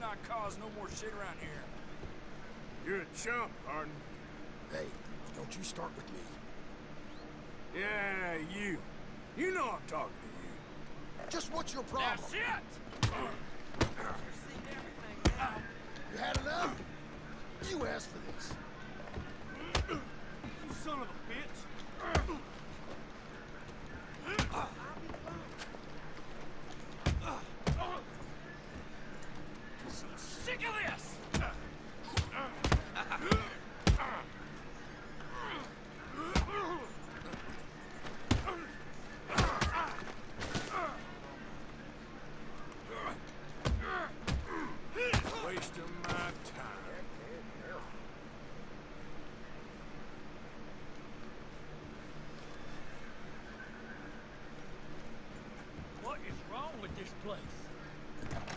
not cause no more shit around here. You're a chump, Arden. Hey, don't you start with me. Yeah, you. You know I'm talking to you. Just what's your problem? That's it! You had enough? You asked for this. You son of a bitch! Sick of this! My time. What is wrong with this place?